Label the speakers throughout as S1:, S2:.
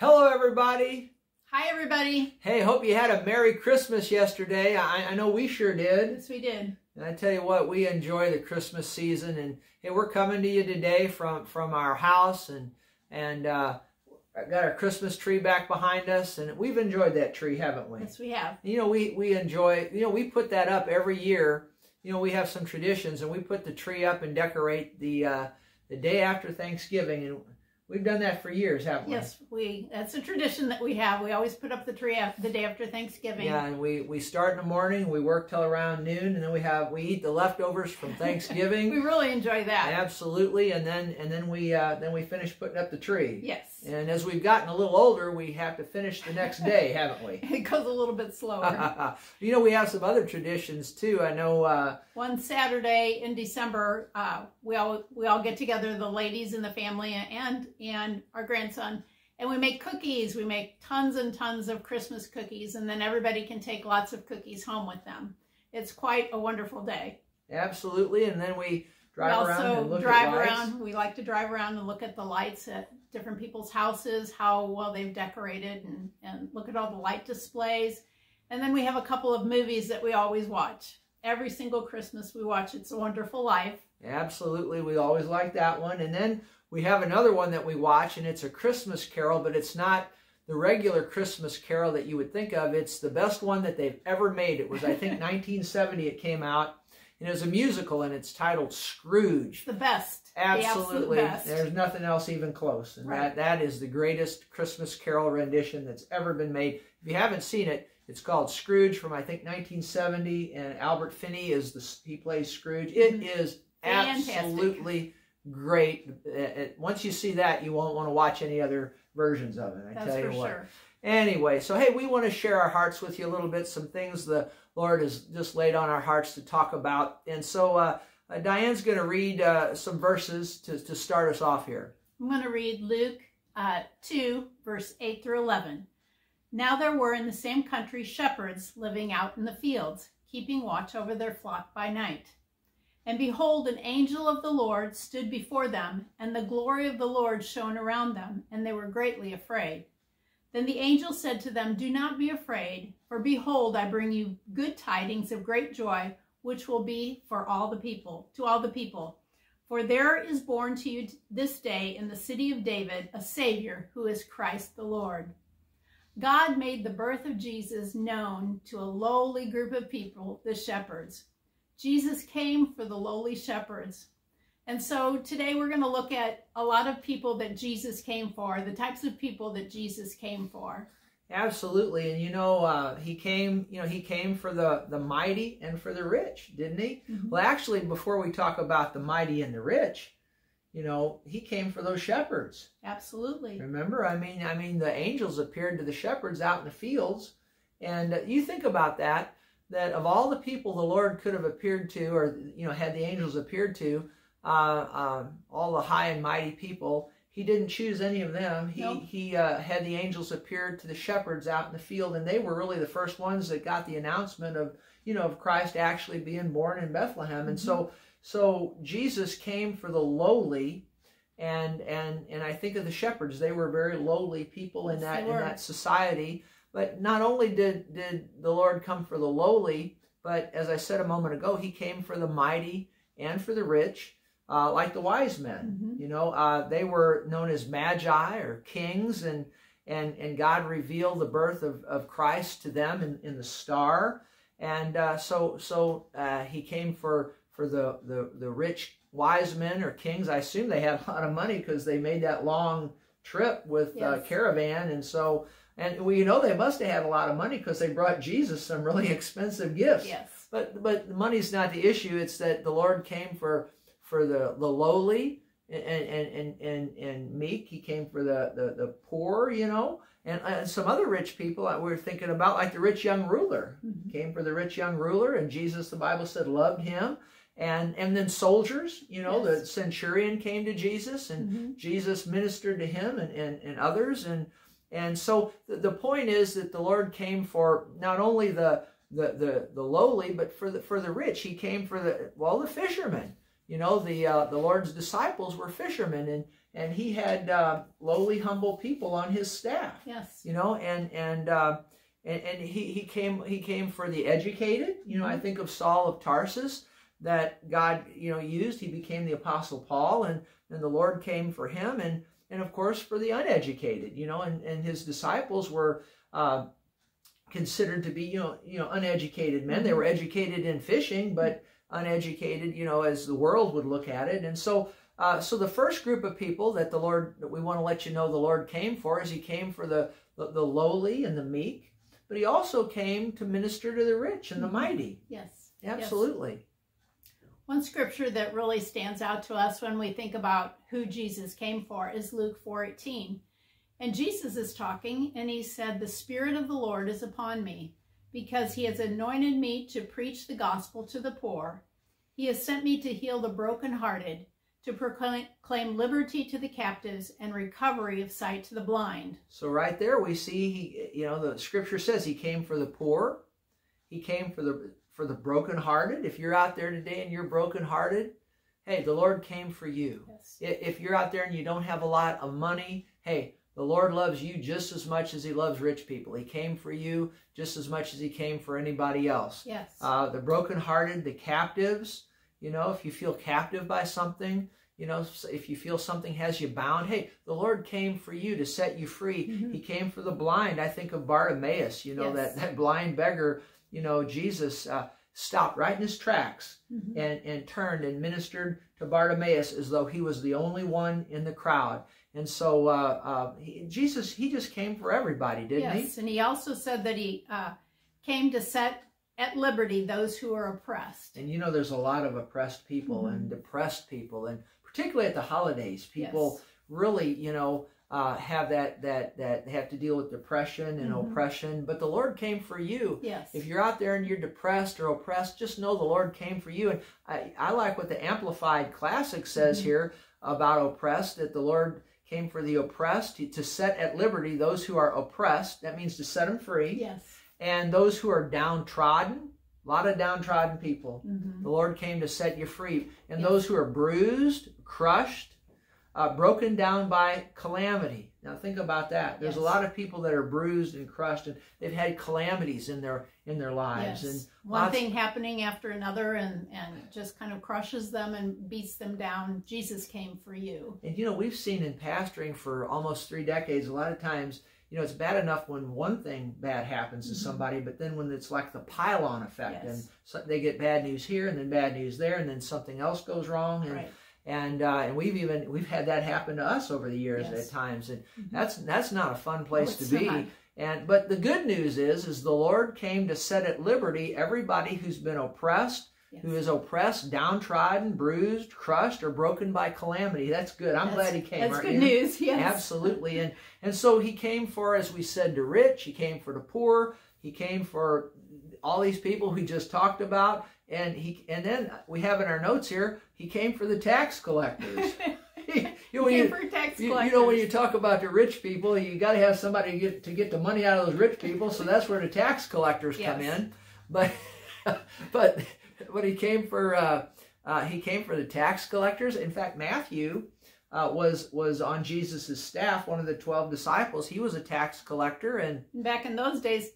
S1: Hello, everybody.
S2: Hi, everybody.
S1: Hey, hope you had a Merry Christmas yesterday. I, I know we sure did.
S2: Yes, we did.
S1: And I tell you what, we enjoy the Christmas season. And hey, we're coming to you today from from our house, and and uh, got our Christmas tree back behind us, and we've enjoyed that tree, haven't we?
S2: Yes, we have.
S1: You know, we we enjoy. You know, we put that up every year. You know, we have some traditions, and we put the tree up and decorate the uh, the day after Thanksgiving, and We've done that for years, haven't we?
S2: Yes, we. That's a tradition that we have. We always put up the tree the day after Thanksgiving.
S1: Yeah, and we we start in the morning. We work till around noon, and then we have we eat the leftovers from Thanksgiving.
S2: we really enjoy that.
S1: Absolutely, and then and then we uh, then we finish putting up the tree.
S2: Yes.
S1: And as we've gotten a little older, we have to finish the next day, haven't we?
S2: it goes a little bit slower.
S1: you know, we have some other traditions too. I know. Uh,
S2: One Saturday in December, uh, we all we all get together, the ladies in the family and and our grandson, and we make cookies. We make tons and tons of Christmas cookies, and then everybody can take lots of cookies home with them. It's quite a wonderful day.
S1: Absolutely, and then we drive
S2: we
S1: around and look
S2: drive
S1: at lights.
S2: around. We like to drive around and look at the lights at different people's houses, how well they've decorated, and, and look at all the light displays. And then we have a couple of movies that we always watch. Every single Christmas we watch It's a Wonderful Life.
S1: Absolutely, we always like that one. And then we have another one that we watch, and it's a Christmas carol, but it's not the regular Christmas carol that you would think of. It's the best one that they've ever made. It was, I think, 1970 it came out. And it was a musical, and it's titled Scrooge.
S2: The best.
S1: Absolutely.
S2: The best.
S1: There's nothing else even close. And
S2: Right.
S1: that, that is the greatest Christmas carol rendition that's ever been made. If you haven't seen it, it's called Scrooge from, I think, 1970. And Albert Finney is the, he plays Scrooge. It is Mhm.
S2: Fantastic.
S1: absolutely great. Uh, uh, Once you see that, you won't want to watch any other versions of it. I
S2: That's
S1: tell you
S2: for
S1: what.
S2: sure.
S1: Anyway, so hey, we want to share our hearts with you a little bit, some things the Lord has just laid on our hearts to talk about. And so uh, uh, Diane's going to read uh, some verses to, to start us off here.
S2: I'm going to read Luke uh, 2, verse 8 through 11. Now there were in the same country shepherds living out in the fields, keeping watch over their flock by night. And behold, an angel of the Lord stood before them, and the glory of the Lord shone around them, and they were greatly afraid. Then the angel said to them, Do not be afraid, for behold, I bring you good tidings of great joy, which will be for all the people, to all the people. For there is born to you this day in the city of David a Savior who is Christ the Lord. God made the birth of Jesus known to a lowly group of people, the shepherds. Jesus came for the lowly shepherds. And so today we're going to look at a lot of people that Jesus came for, the types of people that Jesus came for.
S1: Absolutely, and you know uh, he came. You know he came for the the mighty and for the rich, didn't he?
S2: Mhm.
S1: Well, actually, before we talk about the mighty and the rich, you know he came for those shepherds.
S2: Absolutely.
S1: Remember, I mean, I mean, the angels appeared to the shepherds out in the fields, and uh, you think about that. That of all the people the Lord could have appeared to, or you know, had the angels appeared to, uh, um, all the high and mighty people, He didn't choose any of them. He
S2: Nope.
S1: he uh, had the angels appear to the shepherds out in the field, and they were really the first ones that got the announcement of you know of Christ actually being born in Bethlehem, and so so Jesus came for the lowly and and and I think of the shepherds. They were very lowly people in
S2: Yes,
S1: that in that society. But not only did did the Lord come for the lowly, but as I said a moment ago, He came for the mighty and for the rich, uh, like the wise men.
S2: Mhm.
S1: You know, uh, they were known as magi or kings, and and and God revealed the birth of, of Christ to them in, in the star. And uh, so so uh, He came for for the, the the rich wise men or kings. I assume they had a lot of money because they made that long trip with uh,
S2: Yes.
S1: caravan, and so and we know they must have had a lot of money because they brought Jesus some really expensive gifts.
S2: Yes.
S1: But but the money's not the issue. It's that the Lord came for for the the lowly and and and and, and meek. He came for the the, the poor, you know, and, and some other rich people that we're thinking about, like the rich young ruler,
S2: Mhm.
S1: came for the rich young ruler, and Jesus, the Bible said, loved him. And and then soldiers, you know, the centurion came to Jesus, and
S2: Mhm.
S1: Jesus ministered to him and, and, and others. And and so the, point is that the Lord came for not only the, the, the, the lowly, but for the for the rich. He came for the well, the fishermen. you know, the uh, the Lord's disciples were fishermen, and and he had uh, lowly, humble people on his staff.
S2: Yes.
S1: You know, and and uh, and, and he he came he came for the educated. You know, I
S2: Mhm.
S1: think of Saul of Tarsus that God you know used. He became the apostle Paul, and and the Lord came for him, and and of course for the uneducated. You know, and and his disciples were. Uh, considered to be you know you know uneducated men they were educated in fishing but uneducated you know as the world would look at it and so uh, so the first group of people that the lord that we want to let you know the lord came for is he came for the the, the lowly and the meek but he also came to minister to the rich and the
S2: Mhm.
S1: mighty
S2: Yes.
S1: absolutely
S2: One scripture that really stands out to us when we think about who Jesus came for is Luke 4:18. And Jesus is talking and he said, "The spirit of the Lord is upon me, because he has anointed me to preach the gospel to the poor. He has sent me to heal the brokenhearted, to proclaim liberty to the captives and recovery of sight to the blind."
S1: so right there we see he you know the scripture says he came for the poor he came for the for the brokenhearted if you're out there today and you're brokenhearted hey the lord came for you
S2: Yes.
S1: If you're out there and you don't have a lot of money, hey, the Lord loves you just as much as He loves rich people. He came for you just as much as He came for anybody else.
S2: Yes.
S1: Uh, the brokenhearted, the captives, you know, if you feel captive by something, you know, if you feel something has you bound, hey, the Lord came for you to set you free.
S2: Mhm.
S1: He came for the blind. I think of Bartimaeus, you know,
S2: Yes.
S1: that, that blind beggar, you know, Jesus uh, stopped right in his tracks
S2: Mhm.
S1: and, and turned and ministered to Bartimaeus as though he was the only one in the crowd. And so uh, uh, he, Jesus, he just came for everybody, didn't he?
S2: yes, and he also said that he uh, came to set at liberty those who are oppressed.
S1: And you know, there's a lot of oppressed people and depressed people, and particularly at the holidays, people
S2: Yes.
S1: really, you know, uh, have that that that have to deal with depression and
S2: Mhm.
S1: oppression. But the Lord came for you.
S2: Yes.
S1: If you're out there and you're depressed or oppressed, just know the Lord came for you. And I, I like what the Amplified Classic says
S2: Mhm.
S1: here about oppressed, that the Lord came for the oppressed to, set at liberty those who are oppressed. That means to set them free.
S2: yes.
S1: And those who are downtrodden, a lot of downtrodden people.
S2: Mhm.
S1: The Lord came to set you free. And
S2: Yes.
S1: those who are bruised, crushed, uh, broken down by calamity. Now think about that. There's a lot of people that are bruised and crushed, and they've had calamities in their in their lives.
S2: Yes.
S1: And
S2: One thing happening after another and, and just kind of crushes them and beats them down. Jesus came for you.
S1: And you know, we've seen in pastoring for almost three decades, a lot of times, you know, it's bad enough when one thing bad happens to
S2: Mhm.
S1: somebody, but then when it's like the pile on effect, and so they get bad news here, and then bad news there, and then something else goes wrong, and
S2: Right.
S1: And uh, and we've even we've had that happen to us over the years
S2: Yes.
S1: at times, and
S2: Mhm.
S1: that's that's not a fun place to be.
S2: not.
S1: And but the good news is, is the Lord came to set at liberty everybody who's been oppressed,
S2: Yes.
S1: who is oppressed, downtrodden, bruised, crushed, or broken by calamity. That's good. I'm
S2: That's-
S1: glad he came.
S2: That's good
S1: you?
S2: news. Yes.
S1: Absolutely. And and so he came for, as we said, the rich. He came for the poor. He came for all these people we just talked about. And he and then we have in our notes here, he came for the tax collectors. you, know,
S2: Came
S1: you,
S2: for tax
S1: you,
S2: collectors.
S1: you know when you talk about the rich people, you got to have somebody to get to get the money out of those rich people. So that's where the tax collectors come in. But but but he came for uh, uh, he came for the tax collectors. In fact, Matthew uh, was was on Jesus' staff, one of the twelve disciples. He was a tax collector, and
S2: Back in those days,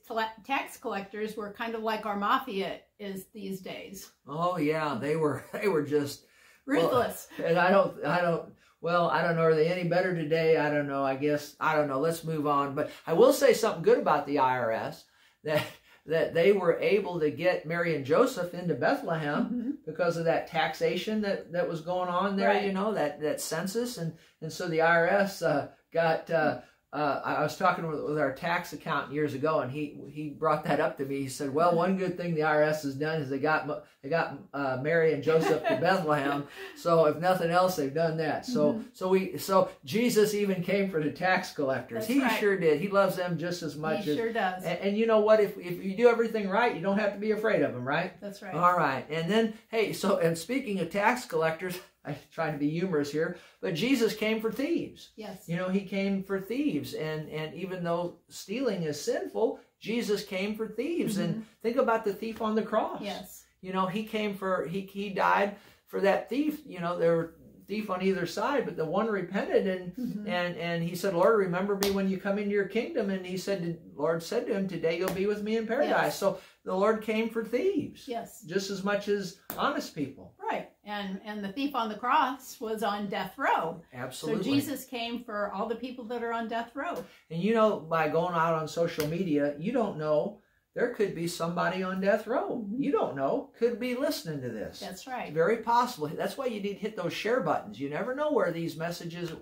S2: tax collectors were kind of like our mafia is these days.
S1: oh yeah, they were they were just Well,
S2: Ruthless.
S1: and I don't I don't well I don't know are they any better today? I don't know. I guess I don't know. Let's move on. But I will say something good about the IRS that that they were able to get Mary and Joseph into Bethlehem.
S2: Mhm.
S1: because of that taxation that, that was going on there,
S2: Right.
S1: you know, that, that census. And, and so the IRS uh, got, uh, uh, I was talking with, with our tax accountant years ago, and he he brought that up to me. He said, "Well, one good thing the IRS has done is they got they got uh, Mary and Joseph to Bethlehem. So if nothing else, they've done that. So so we so Jesus even came for the tax collectors.
S2: That's
S1: he
S2: right.
S1: sure did. He loves them just as much
S2: He
S1: as.
S2: sure does.
S1: And, and you know what? If if you do everything right, you don't have to be afraid of them, right?
S2: That's right.
S1: All right. And then, hey, so, and speaking of tax collectors, I'm trying to be humorous here, but Jesus came for thieves.
S2: Yes.
S1: You know, he came for thieves. And, and even though stealing is sinful, Jesus came for thieves. And think about the thief on the cross.
S2: Yes.
S1: You know, he came for, he, he died for that thief, you know, there were thief on either side, but the one repented and
S2: Mhm.
S1: and and he said, Lord, remember me when you come into your kingdom. And he said, Lord said to him, Today you'll be with me in paradise.
S2: Yes.
S1: So the Lord came for thieves
S2: Yes.
S1: just as much as honest people.
S2: Right. And and the thief on the cross was on death row.
S1: Absolutely.
S2: So Jesus came for all the people that are on death row.
S1: And you know, by going out on social media, you don't know. There could be somebody on death row.
S2: Mhm.
S1: You don't know. Could be listening to this.
S2: That's
S1: It's
S2: right.
S1: very possible. That's why you need to hit those share buttons. You never know where these messages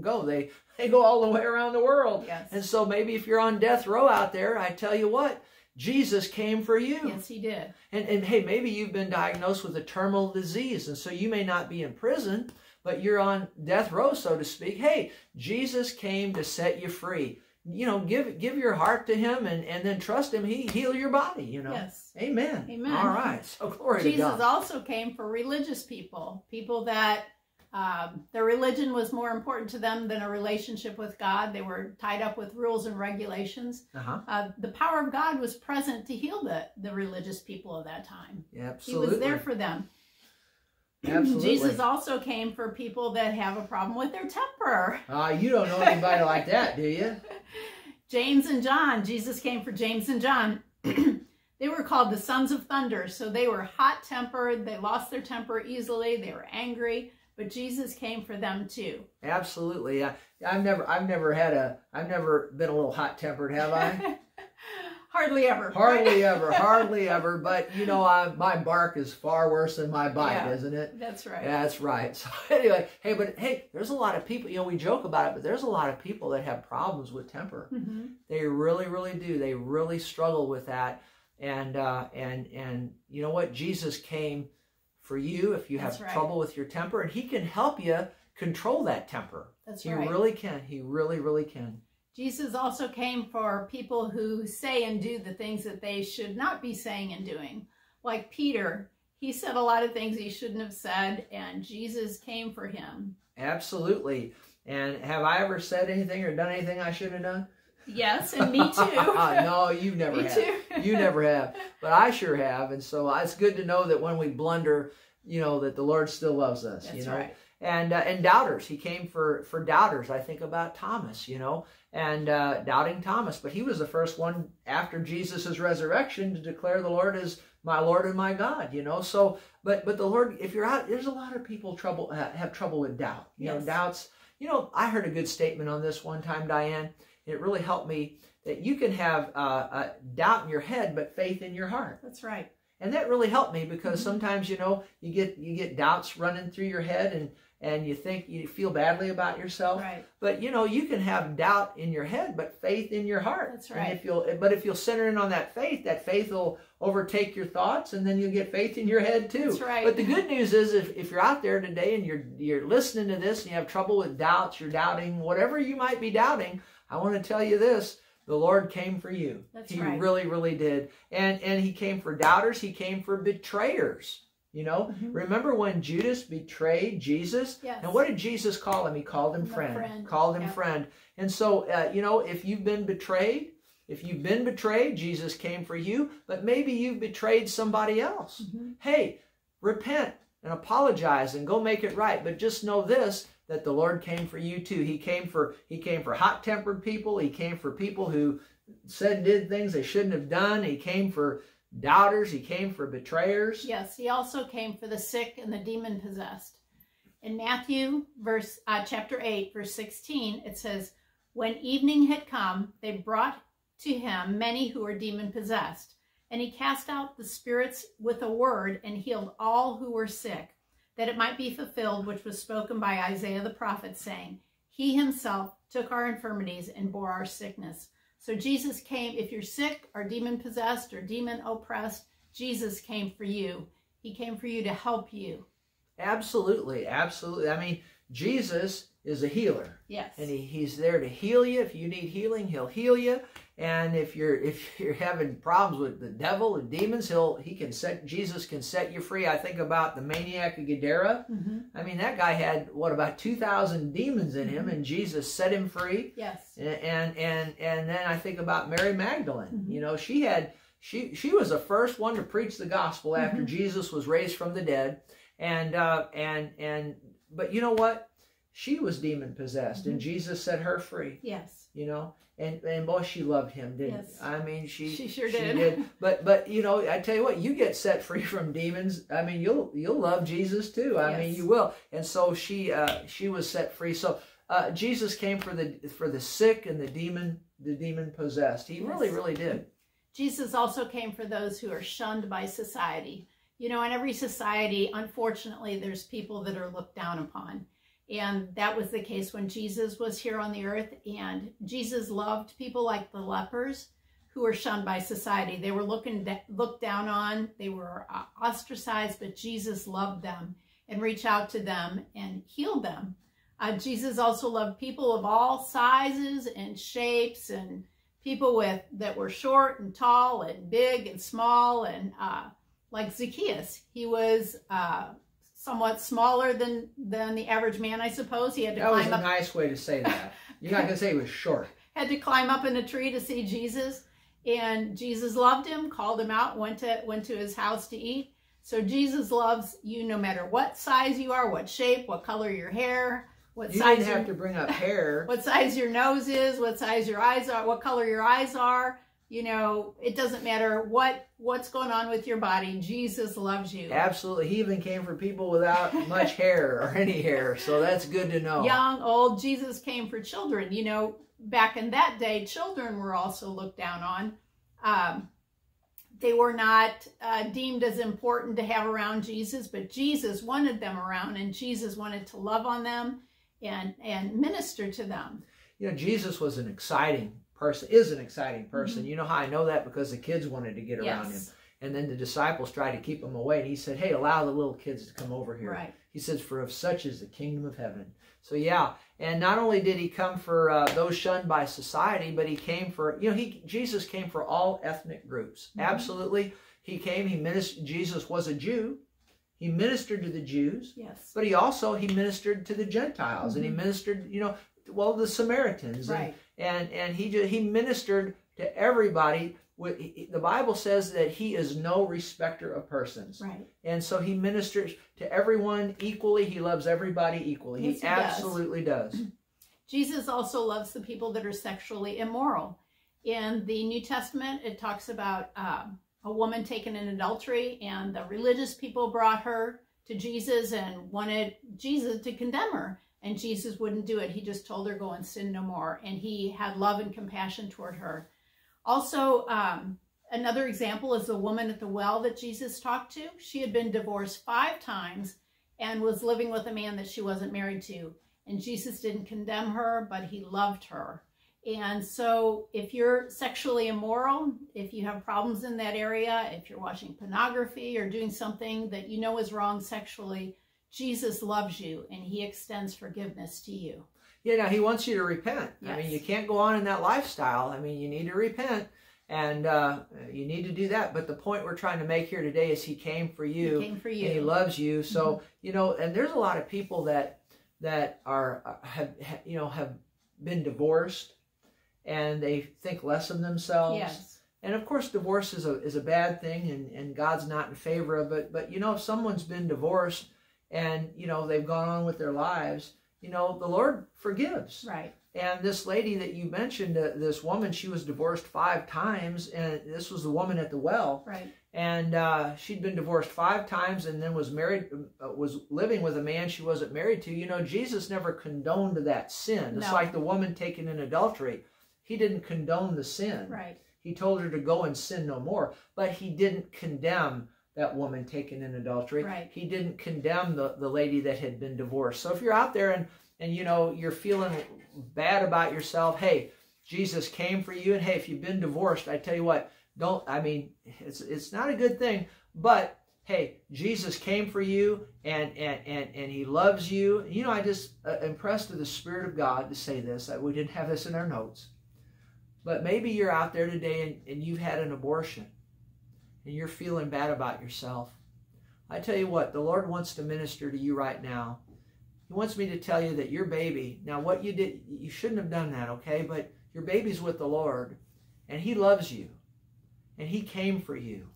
S1: go. They they go all the way around the world.
S2: Yes.
S1: And so maybe if you're on death row out there, I tell you what, Jesus came for you.
S2: Yes, he did.
S1: And, and hey, maybe you've been diagnosed with a terminal disease, and so you may not be in prison, but you're on death row, so to speak. Hey, Jesus came to set you free. You know, give give your heart to Him, and and then trust Him. He heal your body. You know.
S2: Yes.
S1: Amen.
S2: Amen.
S1: All right. So glory
S2: Jesus
S1: to God.
S2: Jesus also came for religious people, people that um, their religion was more important to them than a relationship with God. They were tied up with rules and regulations.
S1: Uh-huh.
S2: Uh, the power of God was present to heal the, the religious people of that time.
S1: Yeah,
S2: He was there for them.
S1: absolutely.
S2: Jesus also came for people that have a problem with their temper.
S1: Ah, you don't know anybody like that, do you?
S2: James and John, Jesus came for James and John. they were called the sons of thunder. So they were hot tempered. They lost their temper easily. They were angry. But Jesus came for them too.
S1: Absolutely. I, I've never, I've never had a, I've never been a little hot tempered, have I?
S2: Hardly ever.
S1: hardly ever, hardly ever. But you know, I, my bark is far worse than my bite,
S2: Yeah.
S1: isn't it?
S2: That's right.
S1: That's right. So anyway, hey, but hey, there's a lot of people. You know, we joke about it, but there's a lot of people that have problems with temper.
S2: hmm
S1: They really, really do. They really struggle with that. And uh, and and you know what? Jesus came for you if you have
S2: right.
S1: trouble with your temper, and He can help you control that temper.
S2: That's
S1: he
S2: right.
S1: really can. He really, really can.
S2: Jesus also came for people who say and do the things that they should not be saying and doing. Like Peter, he said a lot of things he shouldn't have said, and Jesus came for him.
S1: Absolutely. And have I ever said anything or done anything I should have done?
S2: Yes, and me too.
S1: no, you never
S2: me
S1: have.
S2: too.
S1: You never have, but I sure have, and so it's good to know that when we blunder, you know that the Lord still loves us.
S2: That's
S1: you know,
S2: right.
S1: and uh, and doubters. He came for for doubters. I think about Thomas, you know, and uh, doubting Thomas, but he was the first one after Jesus' resurrection to declare the Lord as my Lord and my God. You know, so but but the Lord, if you're out, there's a lot of people trouble ha- have trouble with doubt. You know, doubts. You know, I heard a good statement on this one time, Diane. It really helped me that you can have uh, doubt in your head, but faith in your heart
S2: That's right.
S1: and that really helped me because
S2: Mhm.
S1: sometimes you know you get you get doubts running through your head and and you think you feel badly about yourself
S2: Right.
S1: but you know you can have doubt in your head but faith in your heart
S2: That's
S1: And
S2: right.
S1: if you'll but if you'll center in on that faith that faith will overtake your thoughts and then you'll get faith in your head too
S2: That's right.
S1: but the good news is if, if you're out there today and you're you're listening to this and you have trouble with doubts you're doubting whatever you might be doubting i want to tell you this the lord came for you
S2: That's
S1: he
S2: right.
S1: really really did and and he came for doubters he came for betrayers you know
S2: Mhm.
S1: remember when judas betrayed jesus?
S2: Yes.
S1: and what did jesus call him? He called him friend,
S2: friend.
S1: called him friend. And so uh, you know if you've been betrayed if you've been betrayed jesus came for you but maybe you've betrayed somebody else.
S2: Mhm.
S1: hey repent and apologize and go make it right. But just know this that the lord came for you too. He came for he came for hot tempered people. He came for people who said and did things they shouldn't have done. He came for doubters he came for betrayers
S2: Yes, he also came for the sick and the demon possessed. In Matthew verse uh, chapter 8 verse 16 it says when evening had come they brought to him many who were demon possessed and he cast out the spirits with a word and healed all who were sick that it might be fulfilled which was spoken by Isaiah the prophet saying he himself took our infirmities and bore our sickness. So Jesus came if you're sick or demon possessed or demon oppressed Jesus came for you. He came for you to help you.
S1: absolutely absolutely i mean jesus is a healer
S2: Yes.
S1: and he, he's there to heal you if you need healing he'll heal you and if you're if you're having problems with the devil and demons he'll he can set jesus can set you free i think about the maniac of gadara
S2: hmm
S1: i mean that guy had what about 2000 demons in him and jesus set him free
S2: Yes.
S1: and and and then i think about mary magdalene
S2: Mhm.
S1: you know she had she she was the first one to preach the gospel after
S2: Mhm.
S1: jesus was raised from the dead and uh, and and but you know what? She was demon possessed, and
S2: Mhm.
S1: Jesus set her free.
S2: Yes.
S1: You know, and and boy, she loved him, didn't?
S2: Yes.
S1: I mean, she
S2: She sure did.
S1: But but you know, I tell you what, you get set free from demons. I mean, you'll you'll love Jesus too. I mean, you will. And so she uh, she was set free. So uh, Jesus came for the for the sick and the demon the demon possessed. He really really did.
S2: Jesus also came for those who are shunned by society. You know, in every society, unfortunately, there's people that are looked down upon. And that was the case when Jesus was here on the earth. And Jesus loved people like the lepers who were shunned by society. They were looking looked down on, they were uh, ostracized, but Jesus loved them and reached out to them and healed them. Uh, Jesus also loved people of all sizes and shapes and people with that were short and tall and big and small and uh, like Zacchaeus, he was uh, somewhat smaller than than the average man, I suppose. He had to
S1: That was
S2: climb
S1: a
S2: up
S1: nice way to say that. You're not gonna say he was short.
S2: had to climb up in a tree to see Jesus, and Jesus loved him, called him out, went to went to his house to eat. So Jesus loves you no matter what size you are, what shape, what color your hair, what
S1: You
S2: size
S1: didn't
S2: your,
S1: have to bring up hair.
S2: what size your nose is, what size your eyes are, what color your eyes are. You know, it doesn't matter what what's going on with your body. Jesus loves you.
S1: Absolutely. He even came for people without much hair or any hair. So that's good to know.
S2: Young, old, Jesus came for children. You know, back in that day, children were also looked down on. Um, they were not uh, deemed as important to have around Jesus, but Jesus wanted them around, and Jesus wanted to love on them and and minister to them.
S1: You know, Jesus was an exciting person, is an exciting person.
S2: Mhm.
S1: You know how I know that? Because the kids wanted to get around him. And then the disciples tried to keep him away. And he said, Hey, allow the little kids to come over here.
S2: right.
S1: He says, For of such is the kingdom of heaven. So, yeah. And not only did he come for uh, those shunned by society, but he came for, you know, he Jesus came for all ethnic groups.
S2: Mhm.
S1: Absolutely. He came, he ministered, Jesus was a Jew. He ministered to the Jews,
S2: Yes,
S1: but he also, he ministered to the Gentiles and he
S2: Mhm.
S1: ministered, you know, well, the Samaritans. And,
S2: right.
S1: and and he just, he ministered to everybody. With- The Bible says that he is no respecter of persons,
S2: Right.
S1: and so he ministers to everyone equally. He loves everybody equally.
S2: Yes,
S1: he
S2: he does.
S1: absolutely does.
S2: Jesus also loves the people that are sexually immoral. In the New Testament, it talks about um, a woman taken in adultery, and the religious people brought her to Jesus and wanted Jesus to condemn her. And Jesus wouldn't do it. He just told her, Go and sin no more. And he had love and compassion toward her. Also, um, another example is the woman at the well that Jesus talked to. She had been divorced five times and was living with a man that she wasn't married to. And Jesus didn't condemn her, but he loved her. And so, if you're sexually immoral, if you have problems in that area, if you're watching pornography or doing something that you know is wrong sexually, Jesus loves you and he extends forgiveness to you.
S1: Yeah, now he wants you to repent. I mean, you can't go on in that lifestyle. I mean, you need to repent, and uh, you need to do that. But the point we're trying to make here today is he came for you.
S2: He came for you.
S1: and he.
S2: Mm-hmm.
S1: loves you so you know and there's a lot of people that that are uh, have, have you know have been divorced and they think less of themselves
S2: Yes.
S1: and of course divorce is a is a bad thing and and god's not in favor of it but you know if someone's been divorced and you know they've gone on with their lives you know the lord forgives
S2: Right.
S1: and this lady that you mentioned uh, this woman she was divorced five times and this was the woman at the well
S2: Right.
S1: and uh, she'd been divorced five times and then was married uh, was living with a man she wasn't married to you know jesus never condoned that sin it's
S2: No.
S1: like the woman taken in adultery he didn't condone the sin
S2: Right.
S1: he told her to go and sin no more but he didn't condemn that woman taken in adultery.
S2: Right.
S1: he didn't condemn the, the lady that had been divorced. So if you're out there and and you know you're feeling bad about yourself hey jesus came for you and hey if you've been divorced i tell you what don't i mean it's it's not a good thing but hey jesus came for you and and and, and he loves you. You know i just uh, impressed with the spirit of god to say this I, we didn't have this in our notes. But maybe you're out there today and, and you've had an abortion and you're feeling bad about yourself i tell you what the lord wants to minister to you right now he wants me to tell you that your baby now what you did you shouldn't have done that okay but your baby's with the lord and he loves you and he came for you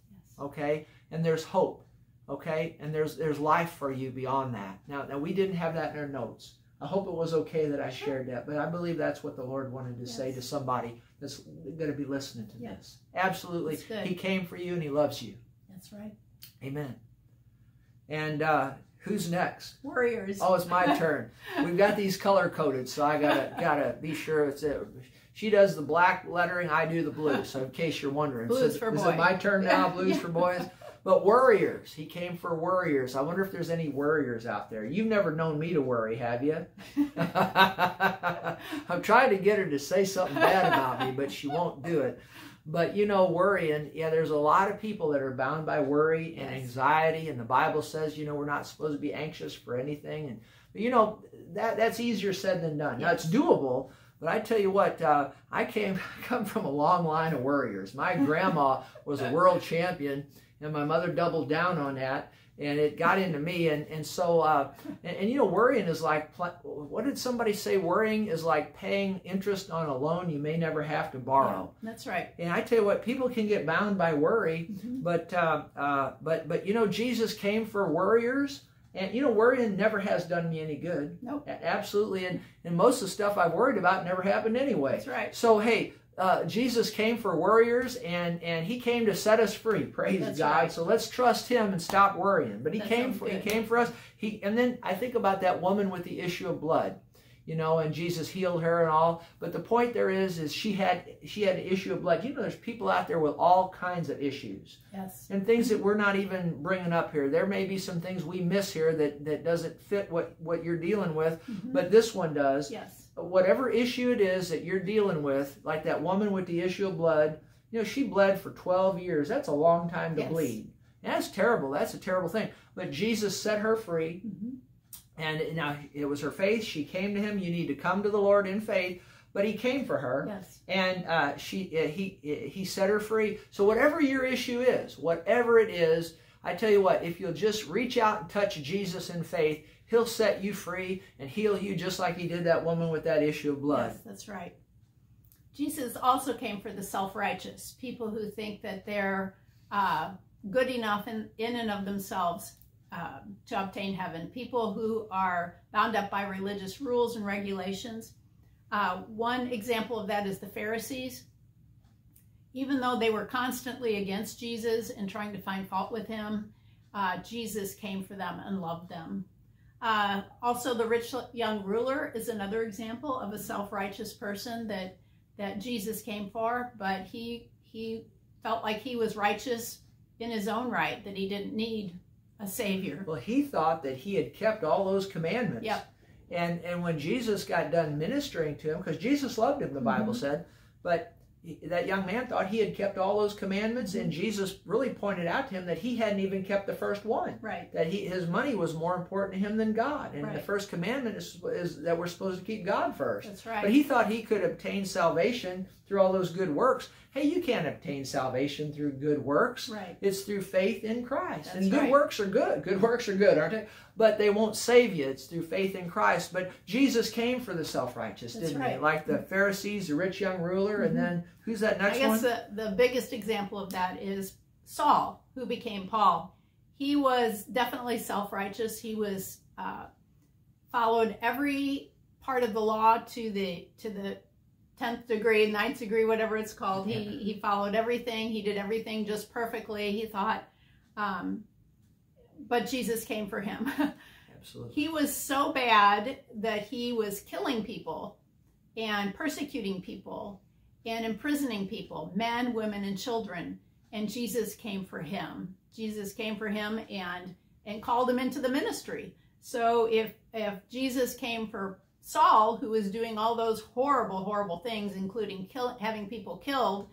S1: okay and there's hope Okay, and there's there's life for you beyond that. Now, now we didn't have that in our notes. I hope it was okay that I shared that, but I believe that's what the Lord wanted to yes. say to somebody that's going to be listening to yes. this. Absolutely, He came for you and He loves you.
S2: That's right.
S1: Amen. And uh, who's next?
S2: Warriors.
S1: Oh, it's my turn. We've got these color coded, so I gotta gotta be sure it's it. She does the black lettering, I do the blue. So in case you're wondering,
S2: blues
S1: so,
S2: for
S1: is
S2: boys.
S1: it my turn now? Blues for boys. But warriors, he came for warriors. I wonder if there's any warriors out there. You've never known me to worry, have you? I'm trying to get her to say something bad about me, but she won't do it. But you know, worrying, yeah, there's a lot of people that are bound by worry and anxiety, and the Bible says, you know, we're not supposed to be anxious for anything. And but, you know, that that's easier said than done. Now it's doable, but I tell you what, uh, I came come from a long line of warriors. My grandma was a world champion and my mother doubled down on that and it got into me and and so uh, and, and, you know worrying is like what did somebody say? Worrying is like paying interest on a loan you may never have to borrow.
S2: Yeah, that's right.
S1: And i tell you what people can get bound by worry mm-hmm. but uh, uh, but but you know jesus came for worriers and you know worrying never has done me any good.
S2: Nope.
S1: Absolutely and and most of the stuff i've worried about never happened anyway.
S2: That's right.
S1: So hey uh, Jesus came for warriors and and he came to set us free. Praise That's God. Right. So let's trust him and stop worrying. But he that came for good. he came for us. He and then I think about that woman with the issue of blood. You know, and Jesus healed her and all. But the point there is, is she had she had an issue of blood. You know, there's people out there with all kinds of issues.
S2: Yes.
S1: And things that we're not even bringing up here. There may be some things we miss here that that doesn't fit what what you're dealing with, mm-hmm. but this one does.
S2: Yes
S1: whatever issue it is that you're dealing with, like that woman with the issue of blood, you know, she bled for 12 years. That's a long time to yes. bleed. And that's terrible. That's a terrible thing. But Jesus set her free. Mm-hmm. And now it was her faith. She came to him. You need to come to the Lord in faith. But he came for her,
S2: yes.
S1: and uh, she uh, he he set her free. So whatever your issue is, whatever it is, I tell you what, if you'll just reach out and touch Jesus in faith, He'll set you free and heal you just like he did that woman with that issue of blood.
S2: Yes, that's right. Jesus also came for the self-righteous, people who think that they're uh, good enough in, in and of themselves uh, to obtain heaven, people who are bound up by religious rules and regulations. Uh, one example of that is the Pharisees. Even though they were constantly against Jesus and trying to find fault with him, uh, Jesus came for them and loved them. Uh, also, the rich young ruler is another example of a self-righteous person that that Jesus came for, but he he felt like he was righteous in his own right, that he didn't need a savior.
S1: Well, he thought that he had kept all those commandments.
S2: Yep.
S1: And and when Jesus got done ministering to him, because Jesus loved him, the Bible mm-hmm. said, but that young man thought he had kept all those commandments and mm-hmm. jesus really pointed out to him that he hadn't even kept the first one.
S2: Right.
S1: That he his money was more important to him than god. And right. the first commandment is, is that we're supposed to keep god first.
S2: That's right.
S1: But he thought he could obtain salvation through all those good works hey you can't obtain salvation through good works
S2: right
S1: it's through faith in christ
S2: that's
S1: and good
S2: right.
S1: works are good good works are good aren't they but they won't save you. It's through faith in Christ. But Jesus came for the self-righteous, didn't
S2: right.
S1: he? Like the Pharisees, the rich young ruler, mm-hmm. and then who's that next
S2: one? I
S1: guess
S2: one? the, the biggest example of that is Saul, who became Paul. He was definitely self-righteous. He was uh, followed every part of the law to the to the tenth degree, ninth degree, whatever it's called. He he followed everything. He did everything just perfectly. He thought. Um, but Jesus came for him.
S1: Absolutely.
S2: He was so bad that he was killing people and persecuting people and imprisoning people, men, women, and children. And Jesus came for him. Jesus came for him and and called him into the ministry. So if if Jesus came for Saul, who was doing all those horrible, horrible things, including kill, having people killed,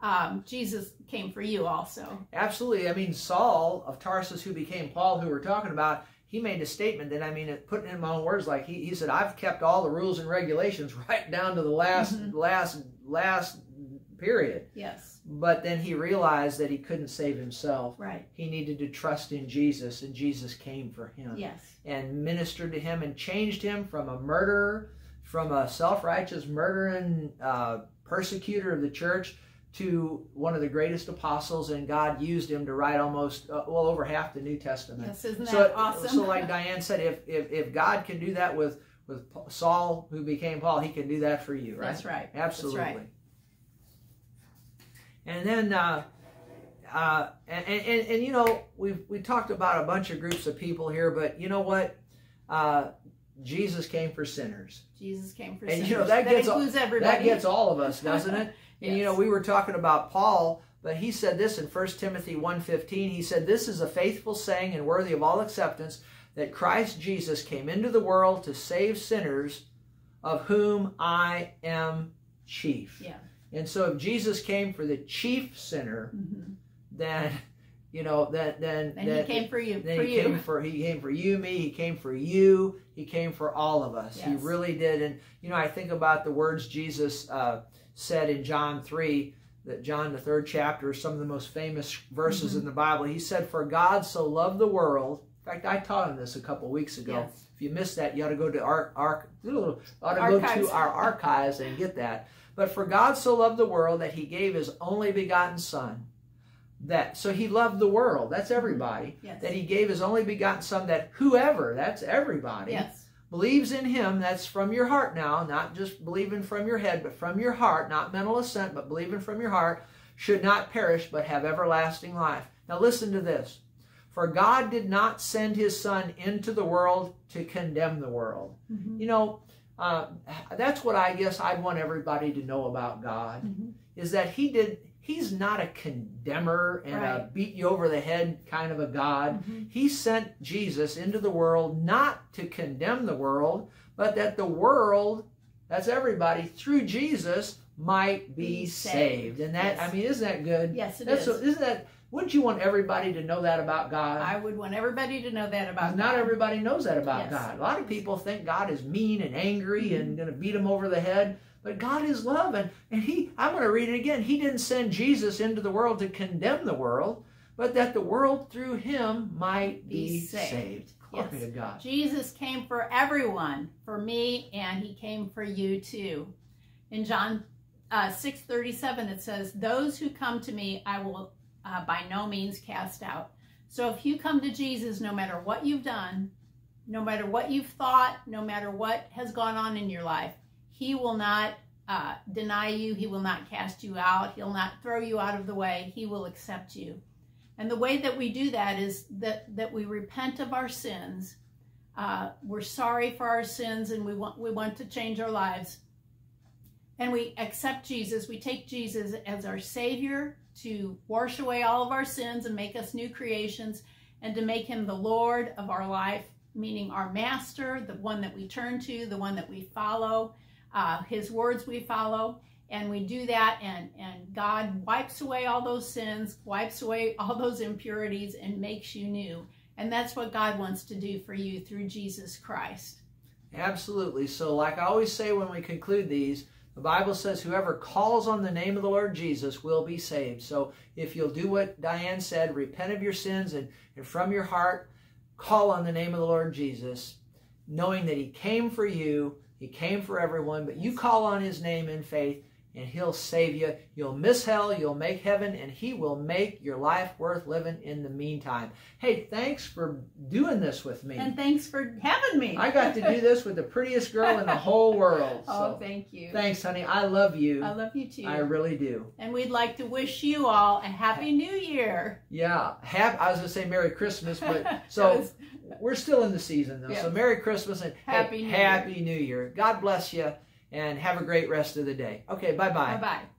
S2: um, Jesus came for you also.
S1: Absolutely. I mean, Saul of Tarsus, who became Paul, who we're talking about, he made a statement that, I mean, putting it in my own words, like he, he said, I've kept all the rules and regulations right down to the last, mm-hmm. last, last period.
S2: Yes.
S1: But then he realized that he couldn't save himself.
S2: Right.
S1: He needed to trust in Jesus, and Jesus came for him.
S2: Yes.
S1: And ministered to him and changed him from a murderer, from a self righteous, murdering uh, persecutor of the church to one of the greatest apostles, and God used him to write almost uh, well over half the New Testament.
S2: Yes, isn't that
S1: so,
S2: awesome?
S1: So, like Diane said, if, if if God can do that with with Saul, who became Paul, He can do that for you, right?
S2: That's right.
S1: Absolutely.
S2: That's right.
S1: And then, uh, uh, and, and, and, you know, we've we talked about a bunch of groups of people here, but you know what? Uh, Jesus came for sinners.
S2: Jesus came for
S1: and,
S2: sinners.
S1: you know, that, gets
S2: includes
S1: all,
S2: everybody.
S1: That gets all of us, doesn't it?
S2: yes.
S1: And, you know, we were talking about Paul, but he said this in 1 Timothy 1.15. He said, This is a faithful saying and worthy of all acceptance, that Christ Jesus came into the world to save sinners, of whom I am chief.
S2: Yeah.
S1: And so if Jesus came for the chief sinner,
S2: mm-hmm.
S1: then you know that then
S2: and he came for you.
S1: Then
S2: for
S1: he
S2: you.
S1: came for he came for you, me. He came for you. He came for all of us.
S2: Yes.
S1: He really did. And you know, I think about the words Jesus uh, said in John three. That John, the third chapter, some of the most famous verses
S2: mm-hmm.
S1: in the Bible. He said, "For God so loved the world." In fact, I taught him this a couple weeks ago.
S2: Yes.
S1: If you missed that, you ought to go to our, our ought to go to our archives and get that. But for God so loved the world that he gave his only begotten Son. That so he loved the world. That's everybody.
S2: Yes.
S1: That he gave his only begotten Son. That whoever, that's everybody,
S2: yes.
S1: believes in him. That's from your heart now, not just believing from your head, but from your heart, not mental assent, but believing from your heart, should not perish but have everlasting life. Now listen to this. For God did not send his Son into the world to condemn the world.
S2: Mm-hmm.
S1: You know, uh, that's what I guess I'd want everybody to know about God
S2: mm-hmm.
S1: is that He did. He's not a condemner and
S2: right.
S1: a beat you over the head kind of a God.
S2: Mm-hmm.
S1: He sent Jesus into the world not to condemn the world, but that the world, that's everybody, through Jesus might be,
S2: be
S1: saved.
S2: saved.
S1: And that,
S2: yes.
S1: I mean, isn't that good?
S2: Yes, it
S1: that's
S2: is.
S1: So, isn't that? Wouldn't you want everybody to know that about God?
S2: I would want everybody to know that about God.
S1: Not
S2: God.
S1: everybody knows that about
S2: Yes.
S1: God. A lot of people think God is mean and angry
S2: Mm-hmm.
S1: and going to beat them over the head. But God is love. And, and He, I'm going to read it again. He didn't send Jesus into the world to condemn the world, but that the world through Him might be,
S2: Be saved.
S1: saved. Glory
S2: Yes.
S1: to God.
S2: Jesus came for everyone, for me, and he came for you too. In John uh, 6:37 it says, "Those who come to me, I will uh, by no means cast out." So if you come to Jesus, no matter what you've done, no matter what you've thought, no matter what has gone on in your life, he will not uh, deny you. He will not cast you out. He'll not throw you out of the way. He will accept you. And the way that we do that is that, that we repent of our sins. Uh, we're sorry for our sins and we want, we want to change our lives. And we accept Jesus. We take Jesus as our Savior to wash away all of our sins and make us new creations and to make him the Lord of our life, meaning our master, the one that we turn to, the one that we follow, uh, his words we follow. And we do that and and god wipes away all those sins wipes away all those impurities and makes you new. And that's what god wants to do for you through jesus christ.
S1: Absolutely. So, like I always say when we conclude these, the Bible says whoever calls on the name of the Lord Jesus will be saved. So, if you'll do what Diane said, repent of your sins and, and from your heart, call on the name of the Lord Jesus, knowing that He came for you, He came for everyone, but you call on His name in faith and He'll save you. You'll miss hell, you'll make heaven, and He will make your life worth living in the meantime. Hey, thanks for doing this with me.
S2: and thanks for having me
S1: I got to do this with the prettiest girl in the whole world.
S2: oh
S1: So
S2: thank you
S1: thanks, honey. I love you.
S2: i love you too
S1: I really do.
S2: and we'd like to wish you all a happy new year
S1: Yeah. Have I was gonna say Merry Christmas, but so
S2: was-
S1: we're still in the season though. So Merry Christmas and hey,
S2: Happy Year.
S1: Happy New Year. God bless you and have a great rest of the day. Okay, bye bye.
S2: bye-bye